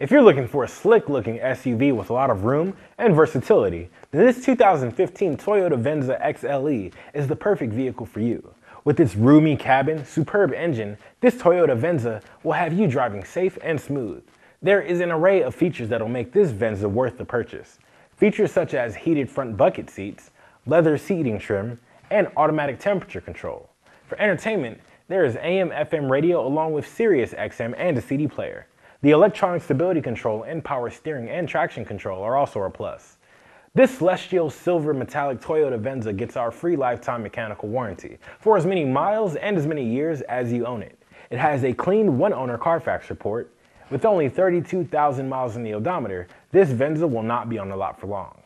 If you're looking for a slick looking SUV with a lot of room and versatility, then this 2015 Toyota Venza XLE is the perfect vehicle for you. With its roomy cabin, superb engine, this Toyota Venza will have you driving safe and smooth. There is an array of features that will make this Venza worth the purchase. Features such as heated front bucket seats, leather seating trim, and automatic temperature control. For entertainment, there is AM FM radio along with Sirius XM and a CD player. The electronic stability control and power steering and traction control are also a plus. This celestial silver metallic Toyota Venza gets our free lifetime mechanical warranty for as many miles and as many years as you own it. It has a clean one owner Carfax report. With only 32,000 miles in the odometer, this Venza will not be on the lot for long.